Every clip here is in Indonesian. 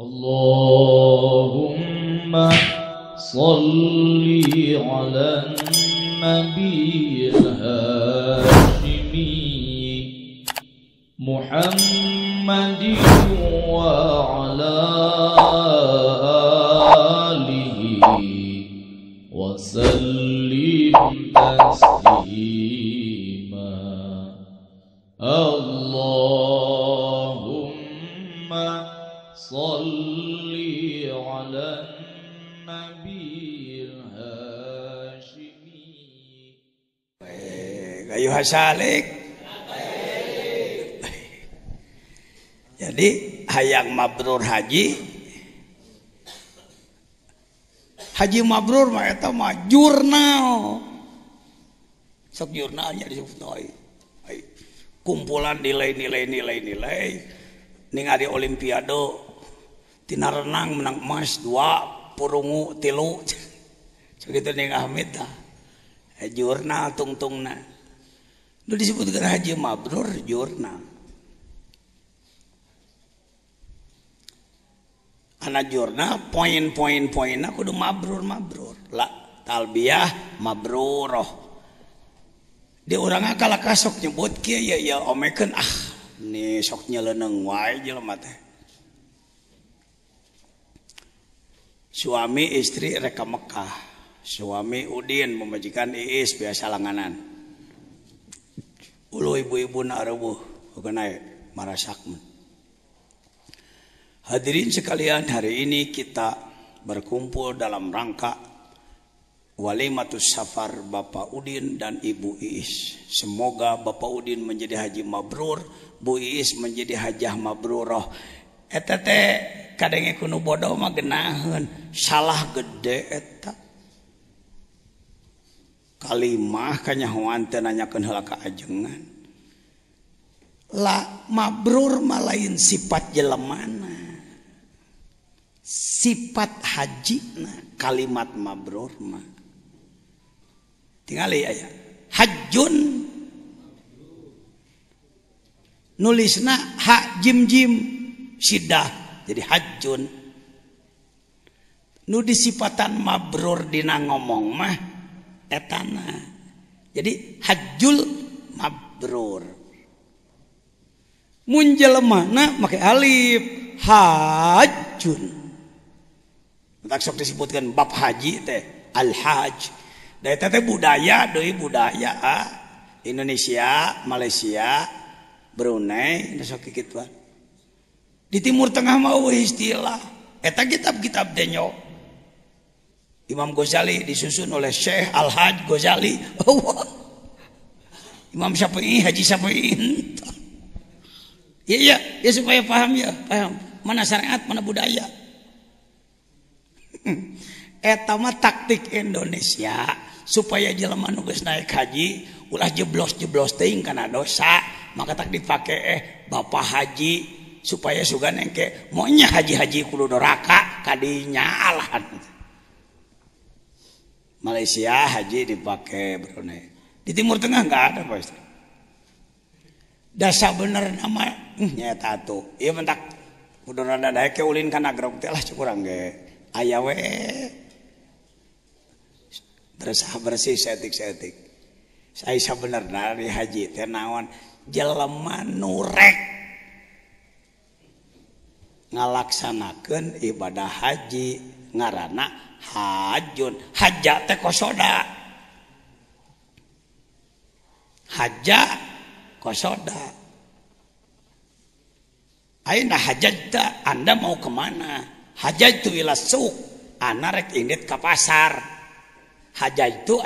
اللهم صل على النبي الهاشمي محمد وعلى آله وسلم تسليما kasalik jadi hayang mabrur haji haji mabrur mah eta mah jurnal sok jurnalnya disebut kumpulan nilai-nilai nilai-nilai ningali olimpiade tina renang menang emas dua purungu tilu segitu nih Ahmid dah eh, jurnal tungtungna itu disebutkan Haji Mabrur jurnal. Anak jurnal poin-poin poin aku udah mabrur mabrur lah talbiyah mabruroh dia orang akal kasok nyebut kia ya ya omeken ah nih soknya leneng wae jelema teh suami istri reka Mekah suami Udin memajikan Iis biasa langanan ulo ibu-ibu narebuh mengenai marasakmen. Hadirin sekalian, hari ini kita berkumpul dalam rangka walimatus safar Bapak Udin dan Ibu Iis. Semoga Bapak Udin menjadi haji mabrur, Bu Iis menjadi hajah mabruroh. Eta teh kadenge kuno bodoh mah genaheun, salah gede etak. kalimahwantenaka mabrurrma lain sifat jelemana sifat haji kalimat mabru tinggal aya hajun nulis hakm sidah jadi hajun nu disipatan mabrurdina ngomong mahha etana jadi hajul mabrur mana make alif hajun tak sok disebutkan bab haji teh al haj dari tete budaya dari budaya Indonesia Malaysia Brunei sok gitu di Timur Tengah mau istilah eta kitab-kitab denyo Imam Ghazali disusun oleh Syekh al Haj Ghazali Imam Ha supaya paham ya mana mana budaya etama taktik Indonesia supaya jelaman guys naik Haji ulah jeblos jeblosting karena dosa maka tak dipakai eh Bapak Haji supaya suka nengkek maunya haji-haji kuludoraka tadi nyala Malaysia haji dipakai di Timur Tengah nggak ada dasar bener namanya hmm, bersihtiksetik saya Haji ternawan jelemanrek ngalaksanakan ibadah haji yang ngaranak hajun hajada hajada and mau kemana haja itu anak ke pasar haja itu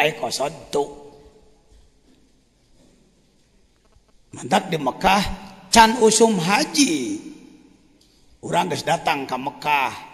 manap di Mekkah can usum haji orang datang ke Mekkah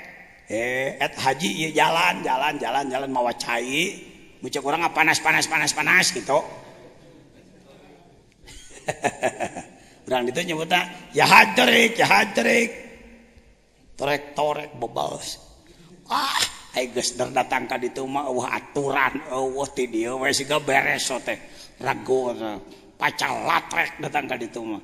Eh, haji jalan jalan jalan jalan mawa cairkur panas-panas panas panas gitunye yaktor ahdatangkan di aturangu pacar larek datang diuma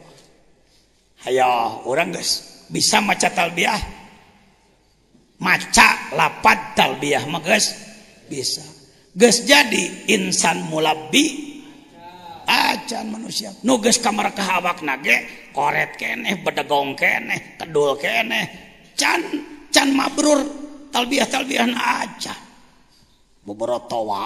ayo orang guys bisa maca talbiah maca lapat talbiah mages bisa guys jadi insanmulabi acan manusia nuges kamar ke hawak nage koret keeh beddagong keeh tedul keeh canchan mabrurbiahbihan aja beberapa towa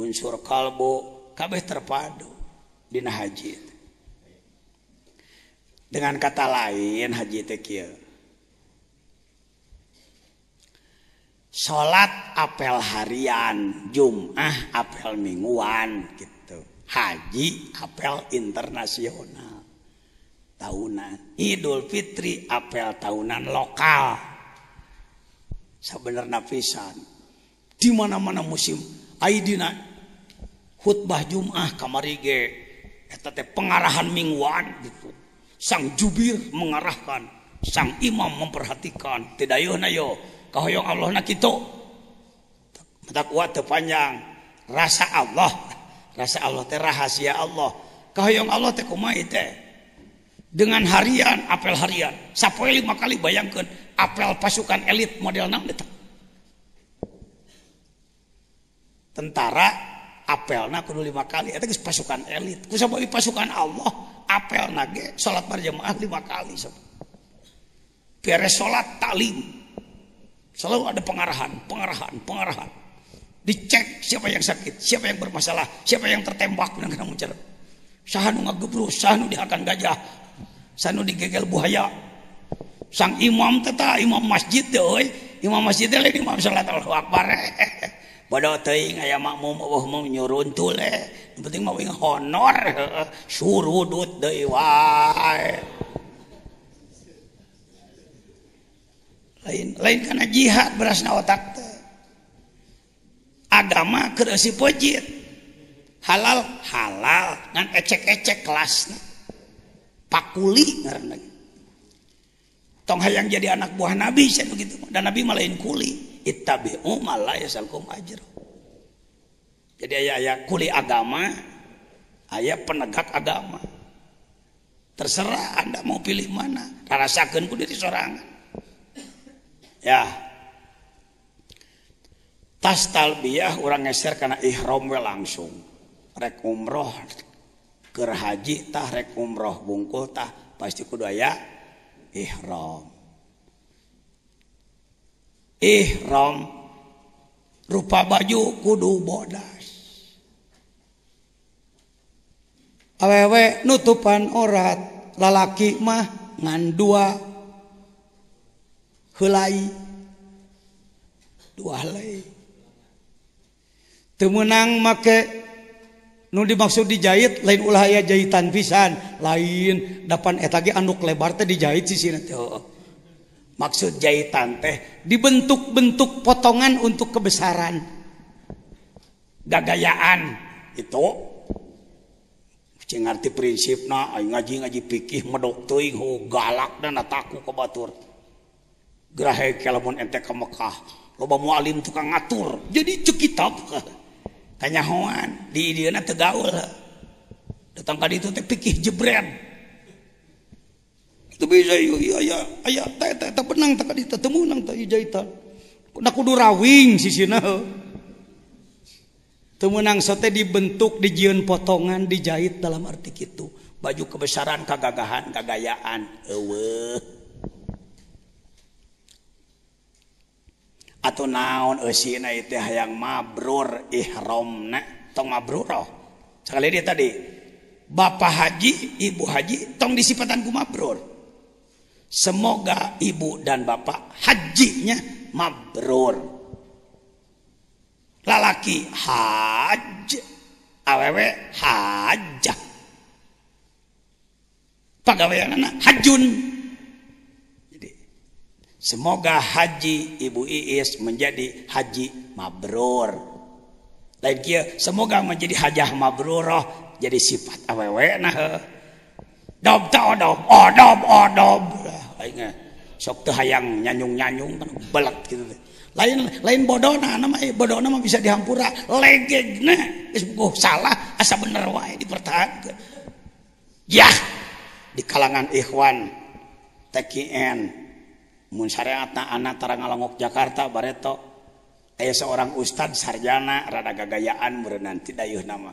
unsur kalbu kabeh terpadu di haji dengan kata lain haji tekiya salat apel harian Jumah apel mingguan gitu haji apel internasional tahunan Idul Fitri apel tahunan lokal sebenarnya pisan di mana-mana musim Aidina khutbah Jumah Kamarike, eta teh pengarahan mingguan gitu sang jubir mengarahkan sang imam memperhatikan tidayuhna yo kahoyong Allah nak kitu takwa teu panjang rasa Allah rasa Allah teh rahasia Allah kahoyong Allah teh kumaha teh dengan harian apel harian sapoe lima kali bayangkan apel pasukan elit model nang tentara apel apelna kudu lima kali itu pasukan elit ku pasukan Allah apel nage, sholat berjamaah lima kali sabab beres salat taklim selalu ada pengarahan pengarahan pengarahan dicek siapa yang sakit siapa yang bermasalah siapa yang tertembak dan kena muncer sahanu ngageblus sahanu dihakan gajah sahanu digegel buaya sang imam teta imam masjid deh imam masjid lagi imam salat Allahu akbar Eh. honor lain-lain karena jihad beras nawa adamapojji halal-halal dengan ecek-ecek kelas Pak tong hal yang jadi anak buah nabi saya begitu udah nabi mallain kulit jadi aya kulit agama ayaah penegak agama terserah Anda mau pilih mana karena sakku jadi seorang ya tastalbiyah orang geser karena iihro langsung rekumroh Hajitah rekumroh bungkuhtah pasti kua ihro ihram rupa baju kudu bodas awewe nutupan orat lalaki mah ngan dua helai dua helai temenang make nu dimaksud dijahit lain ulah ya jahitan pisan lain dapan etage anuk lebar teh dijahit sih sini teh maksud jaitatan teh dibentuk-bentuk potongan untuk kebesaran gadayyaaan ituti prinsip ngajiji piih galakturente Mekkah lotukang ngatur jadi cukib ta diur datang tadi itu piih jebre tapi saya iya iya iya tak tak tak benang, tak kadi tetemu nang tak ijai tak nak kudu rawing si Temu temenang sate dibentuk dijian potongan dijahit dalam arti itu baju kebesaran kagagahan kagayaan ewe atau naon esina itu hayang mabrur ihrom nak tong mabrur oh sekali dia tadi Bapak Haji, Ibu Haji, tong disipatan ku mabrur. Semoga ibu dan bapak hajinya mabrur. Lalaki haj, awewe hajah. Pegawai anak hajun. Jadi, semoga haji ibu Iis menjadi haji mabrur. Lain kia, semoga menjadi hajah mabruroh jadi sifat awewe nah. Dob ta odob, odob, odob. Eh, soktu hayang nyanyung-nya lainlain bodoh namanyaoh eh, bisa diampuraa le salah asa Ben diahan ya di kalangan Ikhwan telongok Jakarta Barreto kayak seorang Ustad sarjanaradaragagayaan berenan tidak yuk nama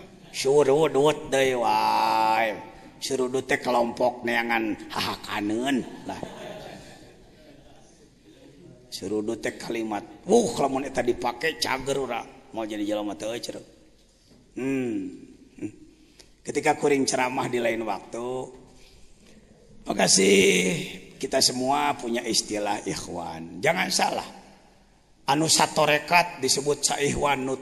surudut deui wae surudut teh kelompok neangan hahakaneun lah surudut teh kalimat wuh lamun eta dipake cager urang mau jadi jelema teh euy hmm ketika kuring ceramah di lain waktu makasih kita semua punya istilah ikhwan jangan salah anu satu rekat disebut saihwan nut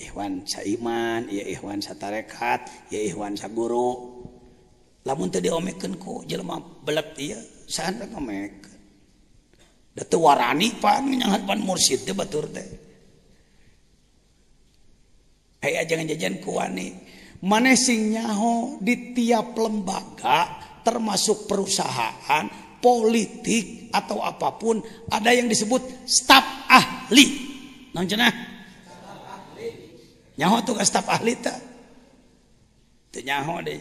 Ihwan saiman ya Iwan satarekat ya Iwan saguru lamun tadi omekan ku jelma belat iya sahan tak omek datu warani pan nyangat pan mursid teh batur teh hei jangan jajan ku wani maneh sing nyaho di tiap lembaga termasuk perusahaan politik atau apapun ada yang disebut staf ahli naon cenah nyaho tuh staf ahli tak teu nyaho deh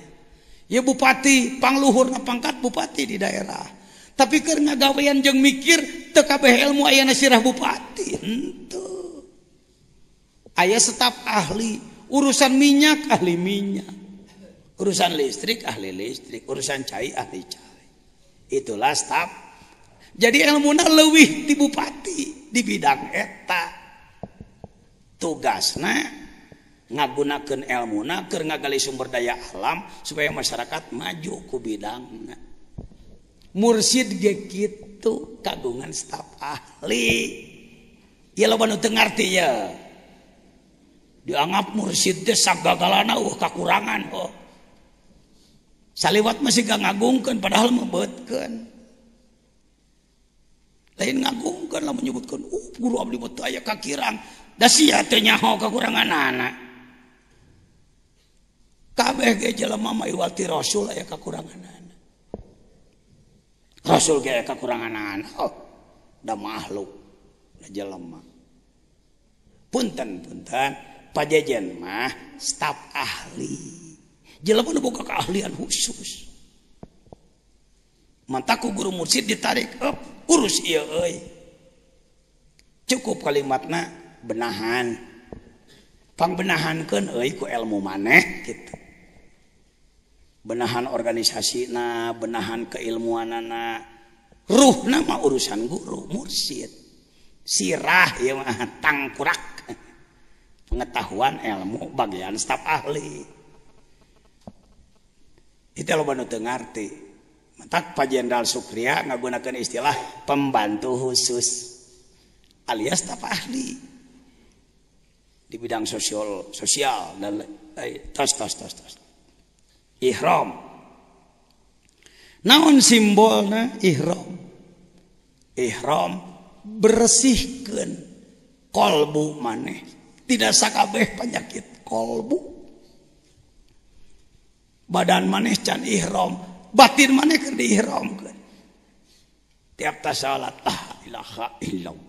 ya bupati pangluhur pangkat bupati di daerah tapi keur ngagawean jeng mikir teu kabeh ilmu ayana sirah bupati henteu ayah staf ahli urusan minyak ahli minyak urusan listrik ahli listrik urusan cai ahli cai itulah staf jadi ilmuna leuwih di bupati di bidang eta tugasna ngagunaken elmunna ke ngagali sumber daya alam supaya masyarakat majuku bidangan Mursyid kadungan staf ahli dianggap mursyid gagala uh, kekuranganliwat masih ga ngagungkan padahal mebutkan lain ngagungkanlah menyebutkan uh kakirangdahnya kekurangan anak Raul kekuranganan makhluk Pupun pajajanmah staf ahlibuka keahlian khusus mataku guru musyd ditarikkurus cukup kalimatnya benahan pengbenahan kan ilmu maneh gitu benahan organisasi na benahan keilmuan na ruh nama urusan guru mursyid sirah ya mah tangkurak pengetahuan ilmu bagian staf ahli itu lo dengar. ngerti tak Pak Jenderal Sukria menggunakan istilah pembantu khusus alias staf ahli di bidang sosial sosial dan eh, tos tos tos tos ihram naon simbolna ihram ihram bersihkan kolbu maneh tidak sakabeh penyakit kolbu badan maneh can ihram batin maneh keur diihramkeun tiap tasalat la ilaha illallah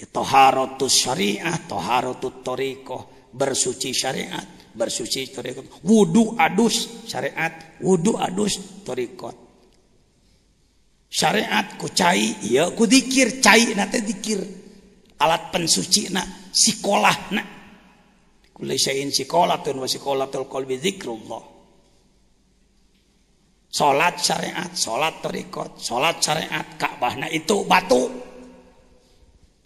Ya, toharotu syariah, toharotu toriko, bersuci syariat, bersuci toriko, Wudu adus syariat, wudu adus toriko. Syariat ku cai, ya ku dikir, cai nate dikir. Alat pensuci nak, sikolah nak. Kulisain tuan wa sikolatul kolbi zikrullah. Salat syariat, salat torikot, salat syariat, Ka'bah. Nah itu batu.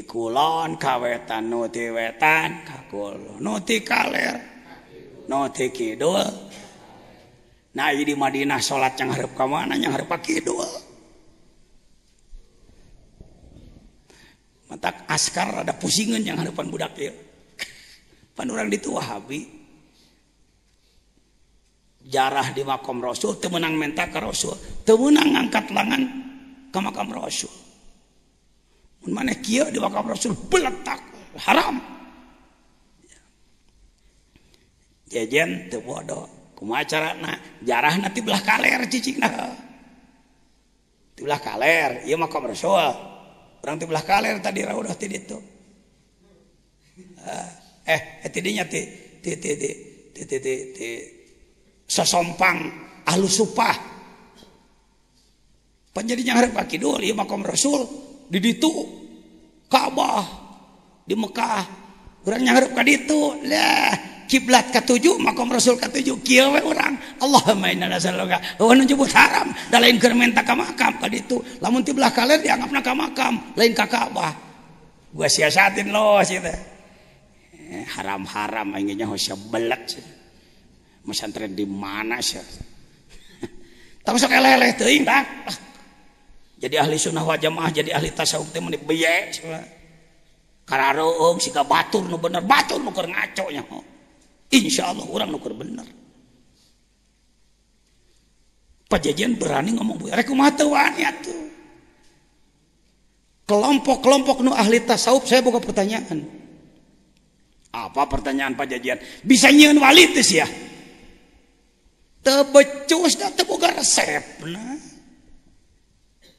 Kulon kawetan wetan di Madinah salat yang harap ke mana yangtak askar ada pusingan yang had depan budak penulang di Ha jarah di makam Rasul temenang men Rasul temenang ngangkat lean ke makam Rasul Mana kia di wakaf Rasul beletak haram. Ya. Jajan teu bodo. Kumaha carana? Jarah nanti belah kaler cicingna. Ti belah kaler, ieu makam Rasul. Urang ti belah kaler tadi raudah ti ditu. Eh, eh, ti dinya ti ti ti ti ti ti ti, ti. sosompang ahlu supah. Penjadinya harap kidul, ieu makam Rasul di ditu Ka'bah di Mekah orang nyanggup ke ditu lah kiblat ketujuh makom rasul ketujuh kia we Allah Allahumma inna nasalluka wa nyebut haram da lain keur menta ka makam ka ditu lamun ti belah dianggap dianggapna ka makam lain ka Ka'bah gua siasatin loh sih eh, haram-haram anginnya hosya belak mesantren di mana sih tapi sok eleh-eleh teuing jadi ahli sunnah wa jamaah jadi ahli tasawuf teh meni beye karareung siga batur nu bener batur nu keur ngaco nya insyaallah urang nu keur bener pajajian berani ngomong bu rek kumaha teu wani atuh kelompok-kelompok nu ahli tasawuf saya buka pertanyaan apa pertanyaan pajajian bisa nyieun wali teh sia tebecus becus da teu resepna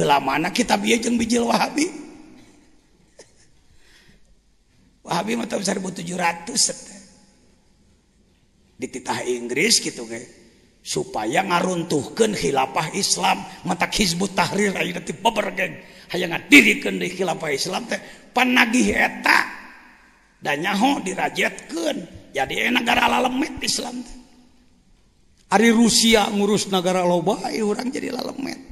lama anak kita bi bijil 1 ditah Inggris gitu kan supaya ngaruntuhkan Khilafah Islam mata hiz tahl Islam dirajaatkan jadi eh negara a lemet Islam hari Rusia ngurus negara loba orang eh jadilah lemet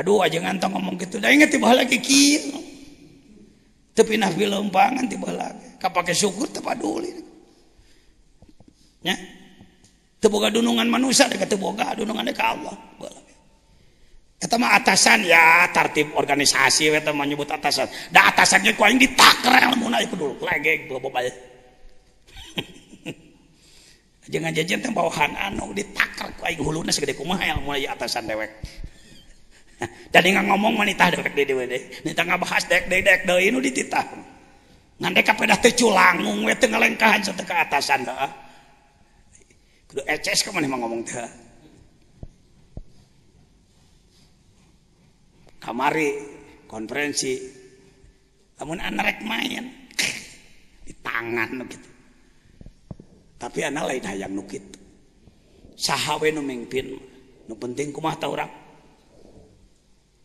Aduh aja ngantong ngomong gitu. Dah ingat tiba lagi Tapi Teu pindah pilempangan tiba lagi. Kapake syukur tak peduli. Ya, Teu dunungan manusia dekat teu dunungan dekat Allah. Kata mah atasan ya tertib organisasi eta mah nyebut atasan. Da atasannya kau yang ditakrel mun aya dulu. Lagi, bawa bawa. Jangan jajan teh bawahan anu ditakar Kau yang hulunya segede kumaha yang mulai atasan dewek. jadi nggak ngomong wanita dek dek-dek, dek nita nggak bahas dek dek dek deh ini dititah nanti apa dah terculang, we tengah lengkahan satu ke atasan dah kudu eces kemana mana ngomong teh kamari konferensi namun anak main di tangan gitu tapi anak lain hayang nukit sahawe nu mengpin nu penting kumah tau orang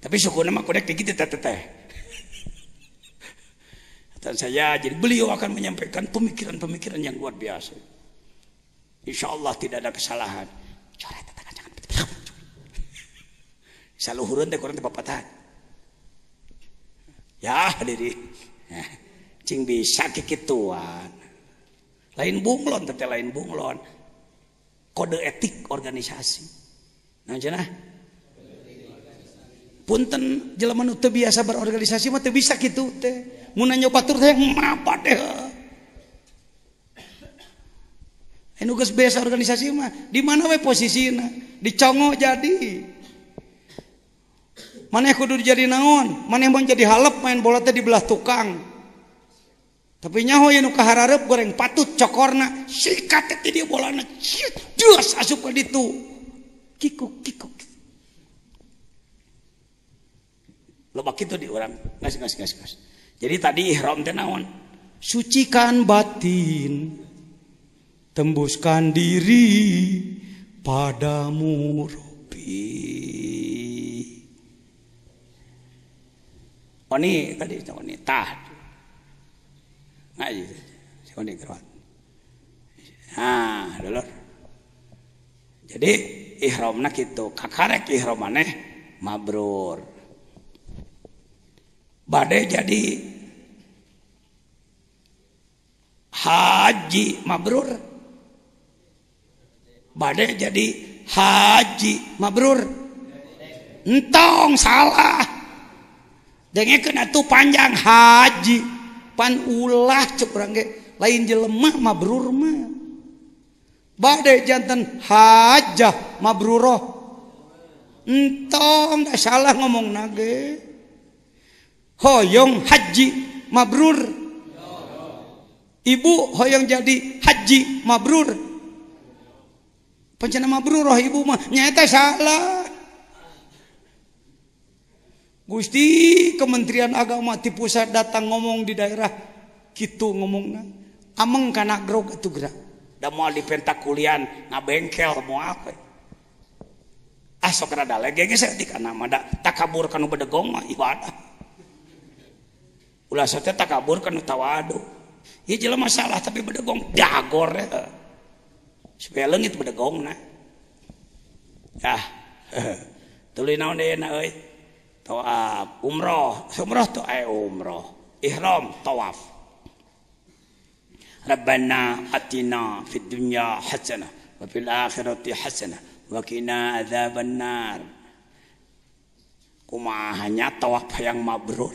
tapi suku nama kodek dikit gitu, teteh dan saya jadi beliau akan menyampaikan pemikiran-pemikiran yang luar biasa insya Allah tidak ada kesalahan coret tetangga jangan saluhurun teh kurang ya diri cing bisa kikituan lain bunglon teteh lain bunglon kode etik organisasi nah jenah bunten je biasa berorganisasi bisa gitu teh nyoba de hmm, eh, biasa organisasi mah dimana posisi dicogo jadi mana jadi naon mana yang menjadi Hal main bolnya dibelah tukang tapi nyahup goreng patut cokorna ki Loba kitu di orang Ngas ngas ngas ngas. Jadi tadi ihram teh naon? Sucikan batin. Tembuskan diri padamu Rabbi. Oni oh, tadi oni tah. Ngaji. oni kerawat. Nah, dulur. Jadi ihramna kitu, kakarek ihramane mabrur badai jadi haji mabrur badai jadi haji mabrur entong salah kena tu panjang haji pan ulah cuk berangge lain jelemah mabrur ma, badai jantan hajah mabruroh entong gak salah ngomong nage hoyong haji mabrur ibu hoyong jadi haji mabrur pencana mabrur roh ibu mah nyata salah Gusti Kementerian Agama di pusat datang ngomong di daerah gitu ngomongnya ameng kana grog itu gerak da mau di pentakulian ngabengkel mau apa asok ah, rada lagi geus di kana mada takabur kanu bedegong mah ibadah ulah sate tak kabur karena tawadu ya jelas masalah tapi bedegong jagor ya supaya lengit bedegong na. ah tulis naon deh na tawaf umroh umroh tu ay umroh ihram tawaf Rabbana atina fid dunya hasanah wa fil akhirati hasanah wa qina adzabannar kumaha nya tawaf yang mabrur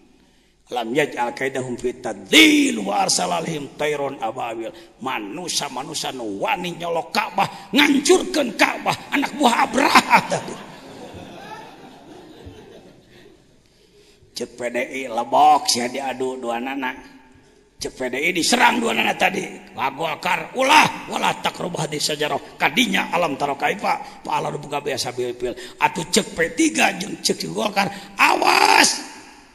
lam yaj'al kaidahum fi tadzil wa arsala alaihim tayron ababil manusa-manusa nu wani nyolok Ka'bah ngancurkeun Ka'bah anak buah Abraha tadi cek PDI lebok sia diadu dua anak cek PDI diserang dua anak tadi wagolkar ulah ulah wala rubah di sejarah kadinya alam taro kaifa pahala buka biasa bilpil atuh cek P3 jeung cek golkar awas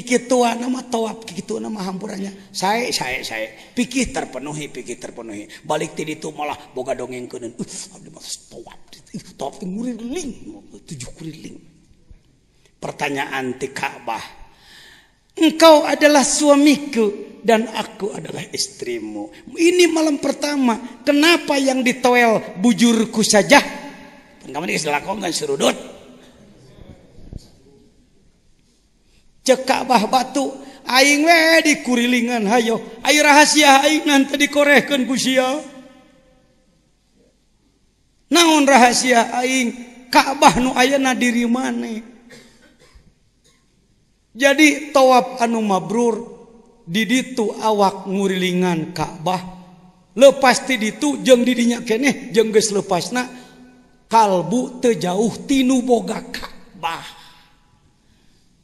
tua nama kiki tua nama hampurannya. Saya, saya, saya. Pikir terpenuhi, pikir terpenuhi. Balik tadi itu malah boga dongeng dan. Uh, abdi mas toap. Toap itu ling, Tujuh kuriling. Pertanyaan di Ka'bah. Engkau adalah suamiku dan aku adalah istrimu. Ini malam pertama. Kenapa yang ditowel bujurku saja? Kamu ini istilah kau kan serudut. cekakba batuing di kurilingan hayo air rahasiaan dikorehkan naon rahasia aing Ka'bah nu aya na diri man jadi tawab anu mabrur diditu awak murilingan Kak'bah lepasti di itu jeng didyak jengges lepas na kalbu tejauh tinnu boga Kabah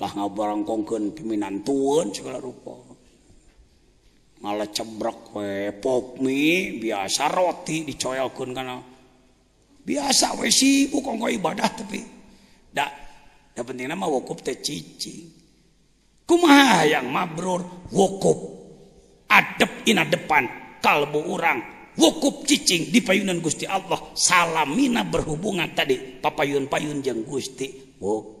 Quran barang piminan tuun segala rupa malah cek biasa roti dico karena biasa we ibadah tapiang mabrur wo ad in depan kalbu orang wokup ccing di payunnan Gusti Allah salahmina berhubungan tadi papa Yuun payun yang guststi wo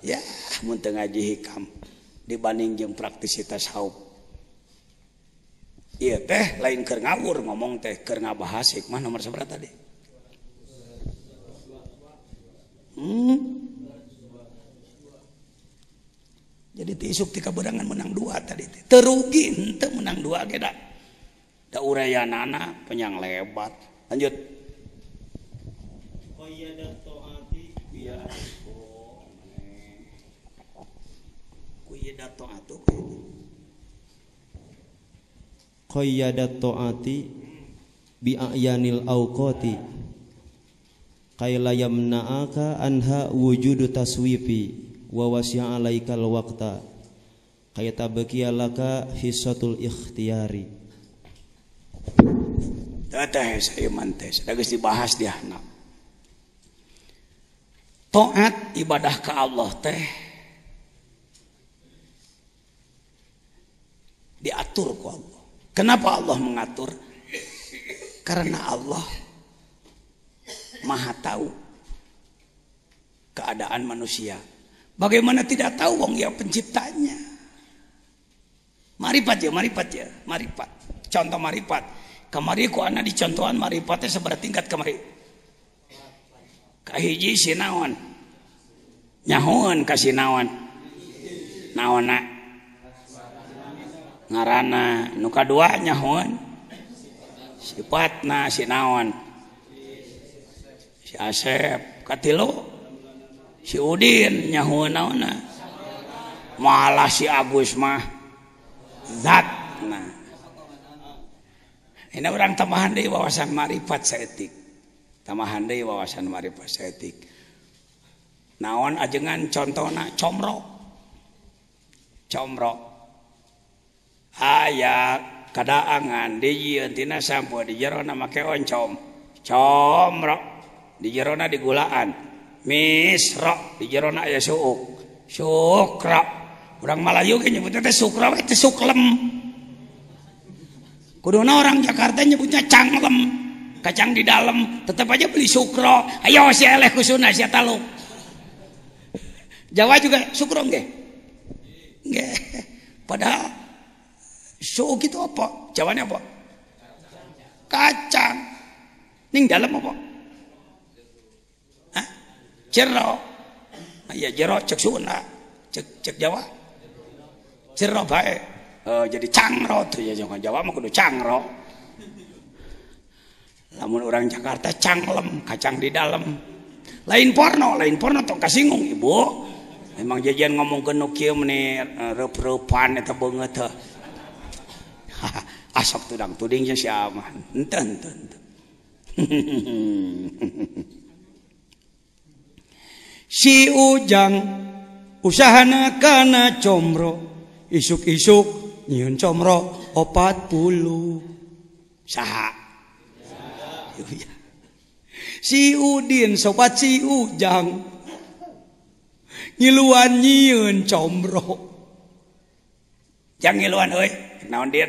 ya munteng ngaji hikam dibanding jeung praktisitas haup iya teh lain keur ngawur ngomong teh keur ngabahas hikmah nomor seberapa tadi hmm. jadi tisuk tika berangan menang dua tadi teh terugi henteu menang dua ge da da urayanana penyang lebat lanjut oh iya qayyadat ta'atu qayyadat ta'ati bi ayanil awqati kaila yamna'aka anha wujudu taswifi wa wasya alaikal waqta kayata bekialaka hisatul ikhtiyari Teteh ya saya mantas, sudah dibahas dia nak. Toat ibadah ke Allah teh diatur ku Allah. Kenapa Allah mengatur? Karena Allah Maha tahu keadaan manusia. Bagaimana tidak tahu wong ya penciptanya? Mari Maripat ya, maripat ya, maripat. Contoh mari maripat. Kemari ku anak dicontohan maripatnya seberat tingkat kemari. Kahiji sinawan. Nyahuan kasih nawan. Nawan nak ngaana nukaanya sifatna sionep Udin eh. ini orang ta wawasan marifattik taahan wawasan marifattik naon ajengan contohna commbro commbrok ayaah keangan ditinapo di Jeron make oncomrok di Jerona digulaan misrok di Jeron su Malayo itu kuna orang Jakartaanya punya canglem kacang di dalam tetap aja beli Sukro ayo Jawa juga sukro pada Syuk itu apa? Jawabannya apa? Kacang. Ning dalam apa? Hah? Jero. Ah, ya jero cek Sunda, cek cek Jawa. Jero baik Uh, jadi cangro tuh ya jangan Jawa mah kudu cangro. Namun orang Jakarta canglem, kacang di dalam. Lain porno, lain porno tong kasinggung ibu. Emang jajan ngomong ke Nokia menir, eh, reup-reupan eta beungeut teh. asok tudang tudingnya si aman enten enten si ujang usahana kana comro isuk-isuk nyieun comro 40 saha si udin sobat si ujang ngiluan nyieun comro jangan ngiluan oi naon dia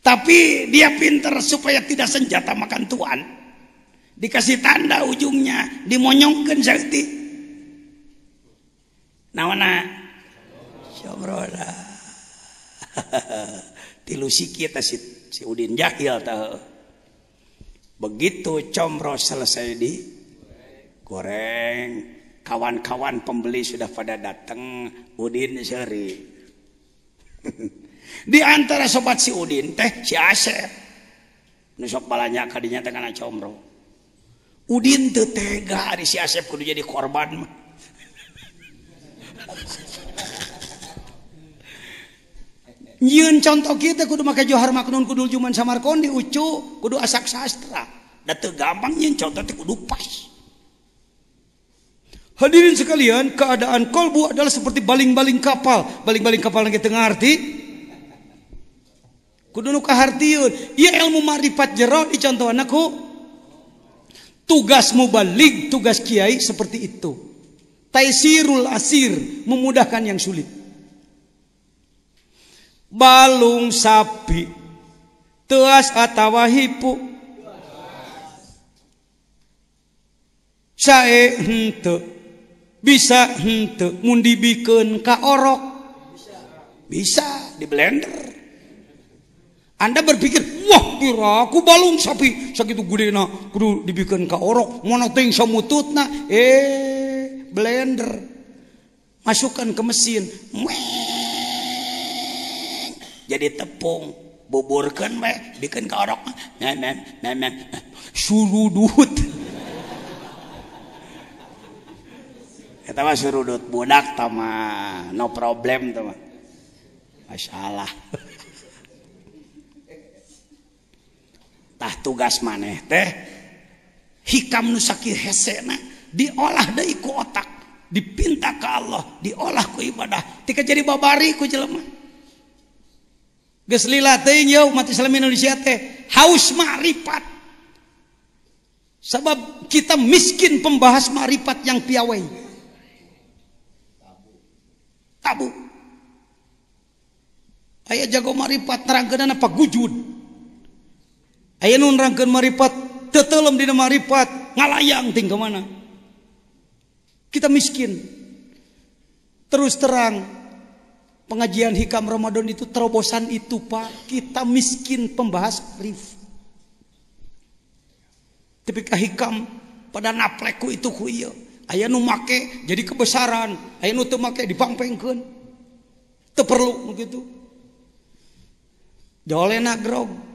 Tapi dia pinter supaya tidak senjata makan tuan. Dikasih tanda ujungnya, dimonyongkan sakti. mana? Somroda. Tilu kita si, si Udin jahil tahu. Begitu comro selesai di goreng, kawan-kawan pembeli sudah pada datang, Udin seri. di antara sobat si Udin teh si Asep nusok balanya kadinya teh kana comro Udin teu tega ari si Asep kudu jadi korban mah contoh kita kudu make Johar Maknun kudu Juman kondi ucu kudu asak sastra da teu gampang nyieun contoh teh kudu pas Hadirin sekalian, keadaan kolbu adalah seperti baling-baling kapal. Baling-baling kapal yang kita ngerti, Kudu kahartiun. Ia ilmu marifat jero contoh anakku. Tugas mubalik, tugas kiai seperti itu. Taisirul asir, memudahkan yang sulit. Balung sapi, teas atawa hipu. Sae hente, bisa hente, mundi bikin ka orok. Bisa, di blender kalau Anda berpikir aku balung sapi sakit gude kru dibikan ke orok mono ut eh blender masukkan ke mesin jadi tepung boborkan diken ke orangok sur du surt pun ta no problem teman masalahya tugas maneh teh hikam nusa diolah dari otak dipinta Allah diolahku ibadahtika jadi ba sebab kita miskin pebahas maripat yang piawe tab ayaah jago maripat terangked dan apa gujud Ayo nun maripat, di dina maripat, ngalayang ting mana? Kita miskin. Terus terang pengajian hikam Ramadan itu terobosan itu Pak. Kita miskin pembahas rif. Tapi hikam pada napleku itu ku iya. nu make jadi kebesaran, Ayo nu temake make dipangpengkeun. Teu perlu begitu. Jolena grog.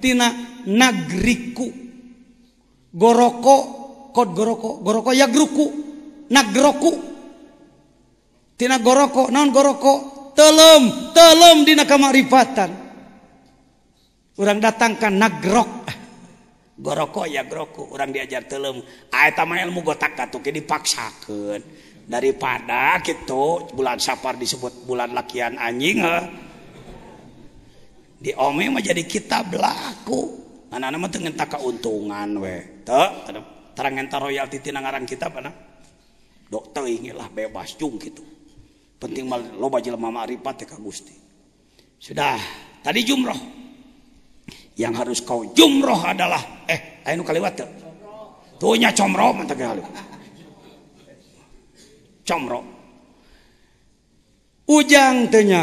punya Ti nagku gorokok nag gorok non gorok te te kamariatan orang datangkan nagrok gorokok ya orang diajar telem aya ta ilmu gotaktuk dipaksakken daripada gitu bulan sapar disebut bulan lakihan anjing di Ommi menjadi kita berlaku mana-anma penggen tak keuntungan Royalran kita dokter inilah bebasm gitu penting lo ba Gusti sudah tadi jumroh yang harus kau jumroh adalah ehu Kaliwa ujangnya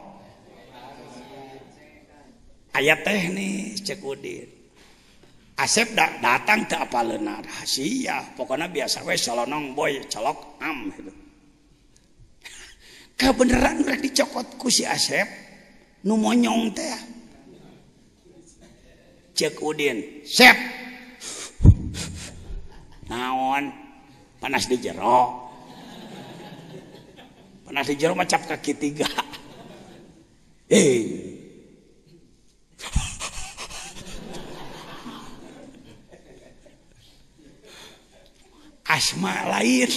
ayat teh nih Udin asep datang ke apa lenar hassiah pokoknya biasa we Boyk beneran dicotku si asepmonyong teh Udin naon panas di jero panas je kaki asma lain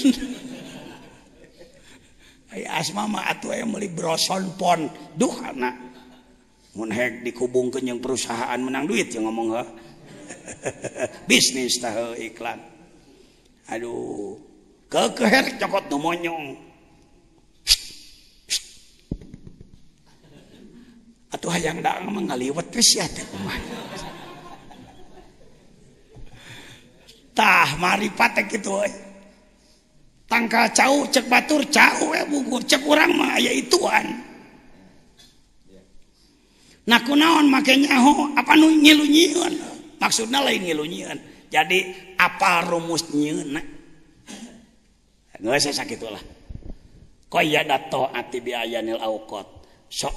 asmason Po dikubung perusahaan menang duit ya ngomong bisnis tahu iklan aduh ke comonyong atau hanya yang mengeliwat kesia rumah mari patek gitu eh. tangka cauh cekpatur cauh eh, buku cekurangan naku naon makanyaho apa nulunyiun maksudnya jadi apa rumus nylah eh? kohati sok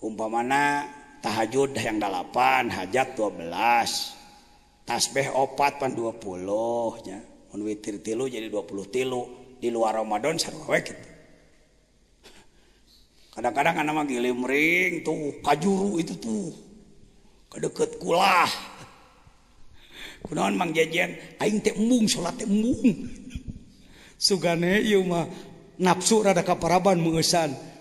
Umpa mana tahajuddah yang 8 hajat 12 tasbihh opat 20nyatir tilu jadi 20 tilu di luar Ramdhon kadang-kadang kan memang gilim ring tuhjuru itu tuh de Su nafsuradaparaban mengesan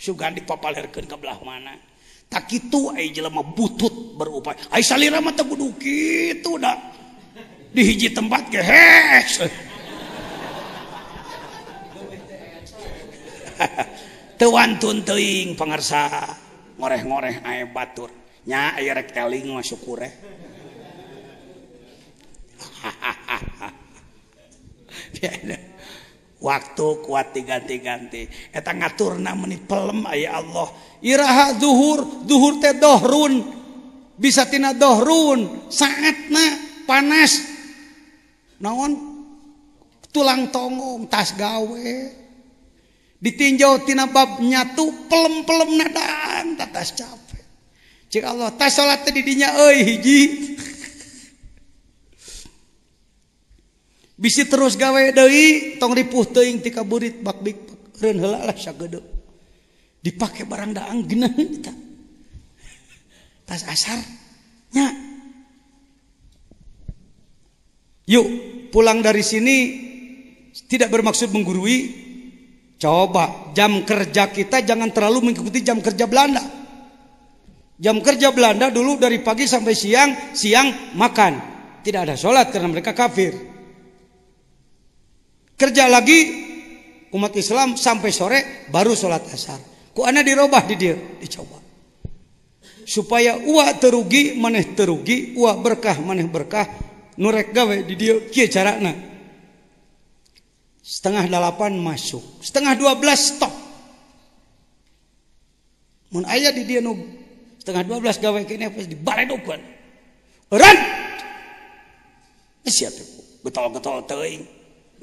di papakan kebelah mana tak itulama butut berupa itunda dihiji tempatwan teling pengersa moreh-more air baturnya airrekling masuk ha waktu kuati ganti-gantiang ngatur na men pelem Ay Allah hat d zuhur dhuhhurtedohh run bisatinaadorun saatnya panas naon tulang togo tas gawe ditinjautinababnya tuh pelem-pelem nada atas capek jika Allah tas salatinya o hiji bisi terus gawe doi tong ripuh teing burit bak bik ren helalah sagede dipake barang daang gina kita tas asar nya yuk pulang dari sini tidak bermaksud menggurui coba jam kerja kita jangan terlalu mengikuti jam kerja Belanda jam kerja Belanda dulu dari pagi sampai siang siang makan tidak ada sholat karena mereka kafir kerja lagi umat Islam sampai sore baru sholat asar ku ana dirobah di dia dicoba supaya uak terugi maneh terugi uak berkah maneh berkah nurek gawe di dia kia carana setengah delapan masuk setengah dua belas stop mun ayah di dia nu setengah dua belas gawe kini pas di baredokan Ran! Siapa? betul betul teing.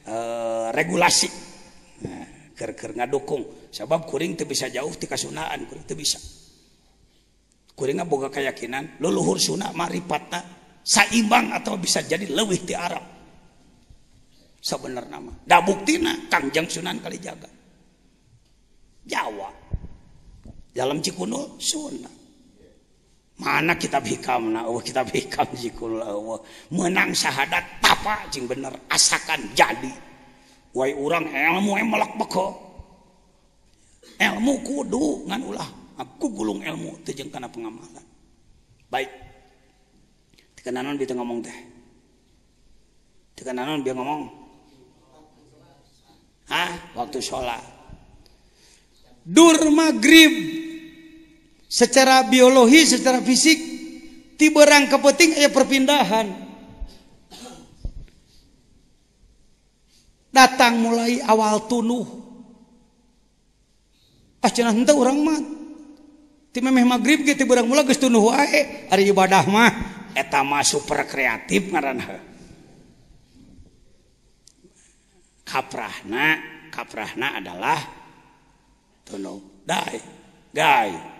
Eh, regulasigah dukung sabab kuring itu bisa jauh kesunaan bisaing kayakakinan luluhur sun maripata Sambang atau bisa jadi lebihwihti Arab sebenarnya nama Dabuktina Kajang Sunan Kali jaga Jawa dalam Ci kuno Sunnah anak kita bikam oh, kita oh. menang sahahadat papa Jing bener asakan jadi wa urang ilmu emak ilmu kudulah aku gulung ilmu tejeng karena pengamaan baik ngomo ngomo waktusholat Dur magrib secara biologi secara fisik tiberang kepeting ayah perpindahan datang mulai awal tunuh ah cenah henteu urang mah ti memeh magrib ge tiberang mulai geus tunuh wae ari ibadah mah eta mah super kreatif ngaranna kaprahna kaprahna adalah tunuh dai gai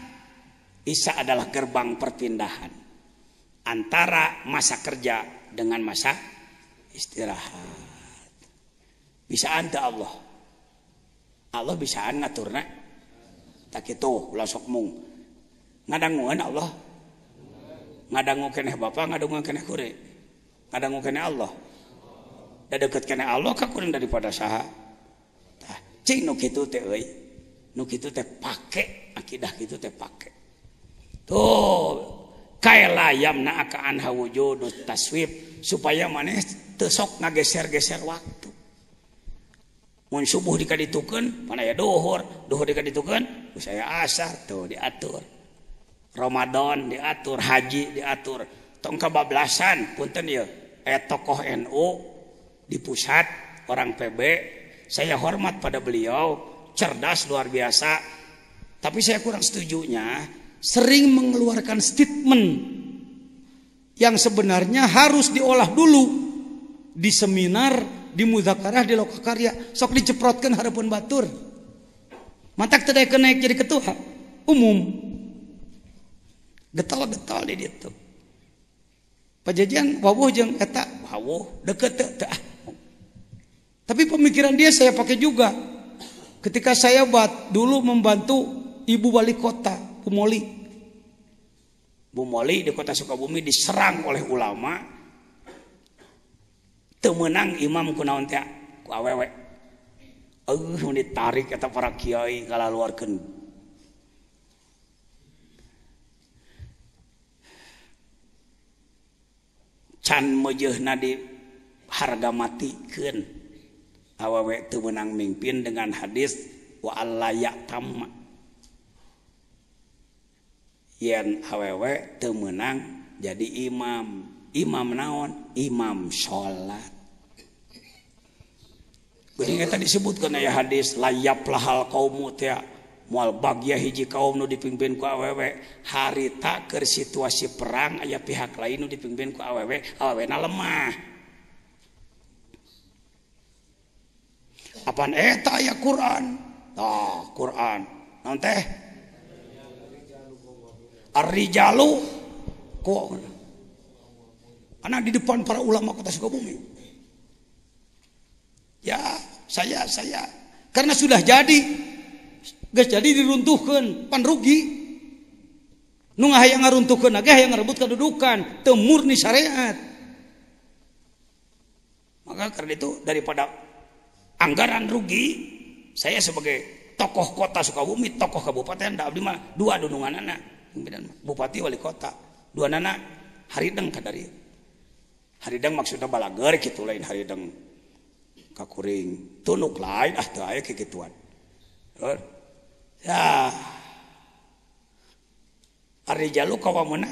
Isa adalah gerbang perpindahan antara masa kerja dengan masa istirahat. Bisa anta Allah. Allah bisa ngaturna. Tak itu ulah sok mung. Ngadangguan Allah. Ngadanggu keneh Bapak, ngadanggu keneh kure. Ngadanggu keneh Allah. dah ya, dekat kena Allah ka kurang daripada saha. Cik nuk itu teh euy. Nu kitu teh pakai, akidah itu teh pakai. Tuh kaila yamna aka anha wujud taswib supaya mana tesok ngageser-geser waktu. Mun subuh dika mana ya duhur, duhur dika ditukeun, saya asar tuh diatur. Ramadan diatur, haji diatur, tong kebablasan punten ya eh tokoh NU di pusat orang PB saya hormat pada beliau cerdas luar biasa tapi saya kurang setujunya sering mengeluarkan statement yang sebenarnya harus diolah dulu di seminar, di muzakarah, di lokakarya, sok diceprotkan harapun batur. Matak tidak naik jadi ketua umum. Getol-getol di situ Pajajan wawuh jeng kata wawuh deket teu ah. Tapi pemikiran dia saya pakai juga. Ketika saya buat dulu membantu ibu wali kota, Bu Bumoli di kota Sukabumi diserang oleh ulama. Temenang imam kunaon teh ku awewe. Eueuh ditarik kata para kiai luar ken, Can mejeuhna nadi harga matikeun. Awewe teu mimpin dengan hadis wa yak tamma Hawewek temmenang jadi Imam imam menawan Imam salat disebutkan ya hadis layap la hal kaum ya mu bag hiji kaum dipimpinkuwek hari tak ke situasi perang ayaah pihak lain dipimpin ku awe apa ya Quran Quran nanti teh Arrijalu ku karena di depan para ulama kota Sukabumi. Ya, saya saya karena sudah jadi Gak jadi diruntuhkan pan rugi. nungah yang ngeruntuhkan Gak yang ngerebut kedudukan temur nih syariat. Maka karena itu daripada anggaran rugi saya sebagai tokoh kota Sukabumi, tokoh kabupaten dua dunungan anak pimpinan bupati wali kota dua nana harideng kadari harideng maksudnya balager gitu lain hari harideng kakuring tunuk lain ah tuh ayo kikituan ya hari jalu mana?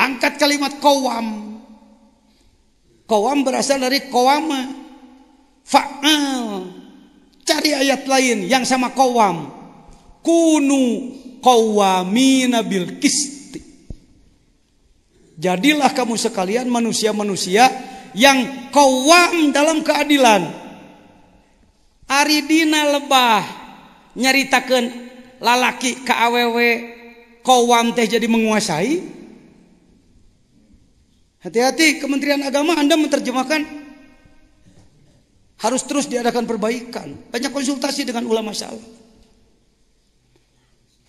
angkat kalimat kawam kawam berasal dari kawama faal cari ayat lain yang sama kawam kunu qawamina bil kisti. Jadilah kamu sekalian manusia-manusia yang kawam dalam keadilan. Aridina lebah nyaritakan lalaki ke aww kawam teh jadi menguasai. Hati-hati Kementerian Agama Anda menerjemahkan harus terus diadakan perbaikan. Banyak konsultasi dengan ulama salaf.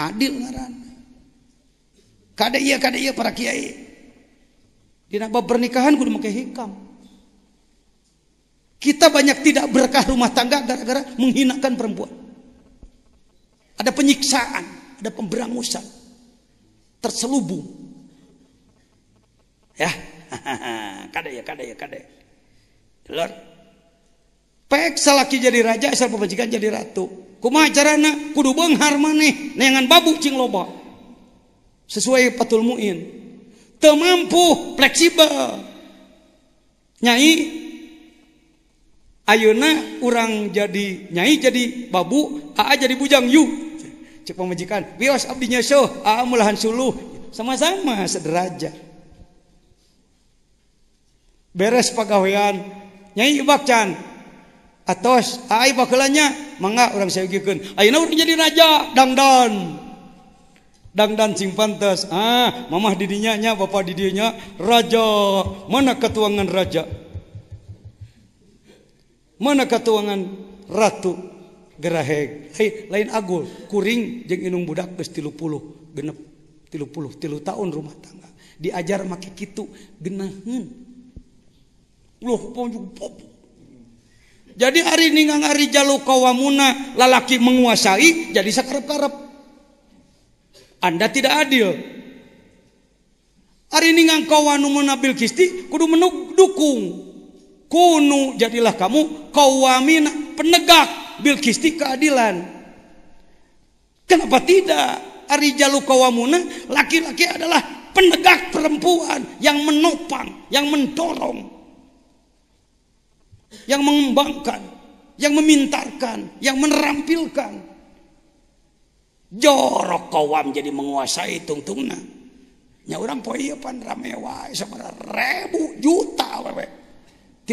Adil ngaran. Kada iya kada iya para kiai. Dina bab pernikahan kudu make hikam. Kita banyak tidak berkah rumah tangga gara-gara menghinakan perempuan. Ada penyiksaan, ada pemberangusan. Terselubung. Ya. kada ya kada ya kada. Ya. Lord, Pek salaki jadi raja asal pemajikan jadi ratu. Kumaha carana? Kudu benghar maneh neangan babu cing loba. Sesuai patul muin. Teu fleksibel. Nyai ayeuna urang jadi nyai jadi babu, aa jadi bujang yu. Cek pemajikan, wios abdi nyeuh, aa mulahan suluh. Sama-sama sederajat. Beres pagawean, nyai ibak atos ai bakalanya mangga orang saya gigikan ayeuna urang jadi raja dangdan dangdan sing pantas ah mamah didinya nya bapak didinya raja mana ketuangan raja mana ketuangan ratu geraheg hei lain agul kuring jeung inung budak geus 30 genep 30 tilu tahun rumah tangga diajar make kitu geunaheun loh pojok jadi hari ini ngang hari jaluk kawamuna lalaki menguasai jadi sakarep-karep anda tidak adil hari ningang kawanu menabil kisti kudu menuk dukung kunu jadilah kamu kawamina penegak bil kisti keadilan kenapa tidak hari jaluk kawamuna laki-laki adalah penegak perempuan yang menopang yang mendorong yang membangkan yang memintarkan yang menampilkan joroqaam jadi menguasai tung-tungnanya juta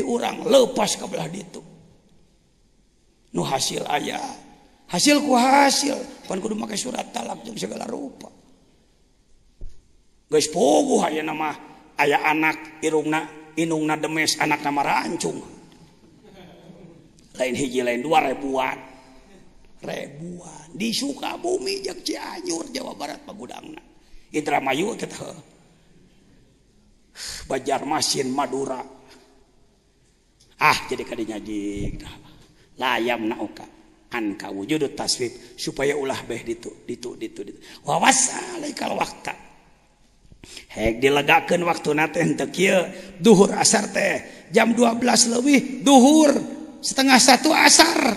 tirang lepas kebelah hasil ayah hasilku hasilguru makaai surat segala rupa guys nama ayahan irungna inungna Dees anak rancung hij lain 2ribuan ribuan disuka bumijur Jawa Barat Pakjar mas Madura ah jadi tadinya jika layngkau wujud taswid supaya ulah dilegakan waktu na duhur as jam 12 lebih duhur setengah satu asar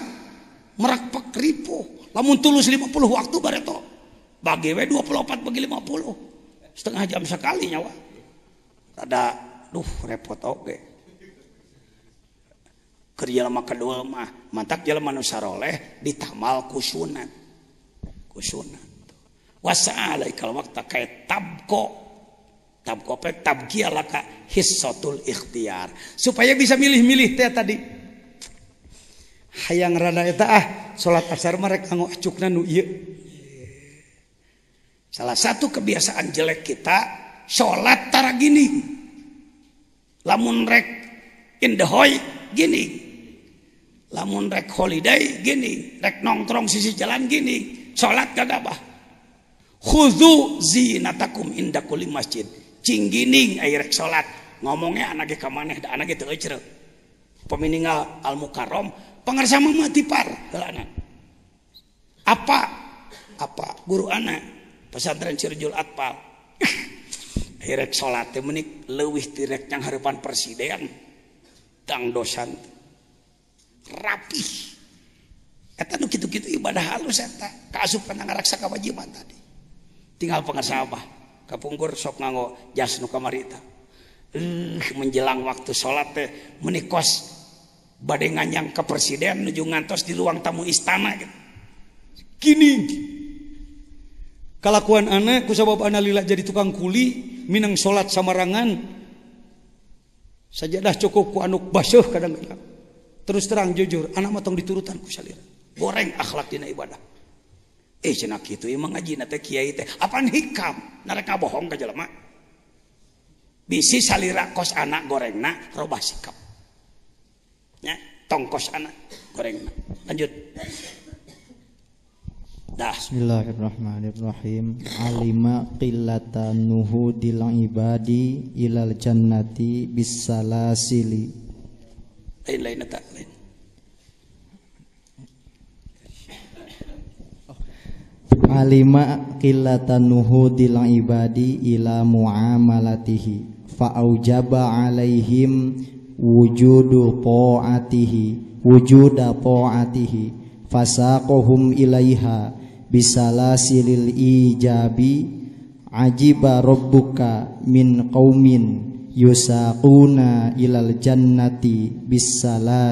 merak pekripo, lamun tulus 50 waktu bareto bagi we 24 bagi 50 setengah jam sekali nyawa ada duh repot oke kerja lama kedua mah mantak jalan manusia roleh ditamal kusunan kusunan wasa kalau waktu kayak tabko tabko pe tabgialaka laka hissotul ikhtiar supaya bisa milih-milih teh tadi Hayang rada taah salat pasarar mereka nu salah satu kebiasaan jelek kita salat tara gini lamun rek indahhoy gini lamun rek hoday gini rek nongkrong sisi jalan gini salat ga huzuum indahkulling masjidinggining rek salat ngomonge anak kam maneh anak peminingal almuqaram. pengersama mati par kelana Apa? Apa? Guru anak pesantren Cirjul Atpal. Direk sholat menik Lewih direk yang harapan presiden. Tang dosan. Rapi. kata nu gitu-gitu ibadah halus eta. kasup kana ngaraksa kewajiban tadi. Tinggal apa Kapungkur sok nganggo jas nu kamarita. Uh, menjelang waktu sholat teh menikos badannyanyang ke presiden nuju ngantos di luang tamu istana kelakuan anak lila jadi tukang kuli Minang salat samarangan sajadah cukup an terus terang jujur anak matang diturutanku goreng akhlaktina ibadah eh, bisi salir kos anak goreng robba sikap ya tongkos anak goreng lanjut dah Bismillahirrahmanirrahim alima qillata nuhudil ibadi ilal jannati bisalasili lain lain tak lain Alima qillata nuhudil ibadi ila muamalatihi fa'aujaba alaihim wujudu po'atihi wujuda po'atihi fasaqohum ilaiha bisala silil ijabi ajiba rabbuka min qaumin yusaquna ilal jannati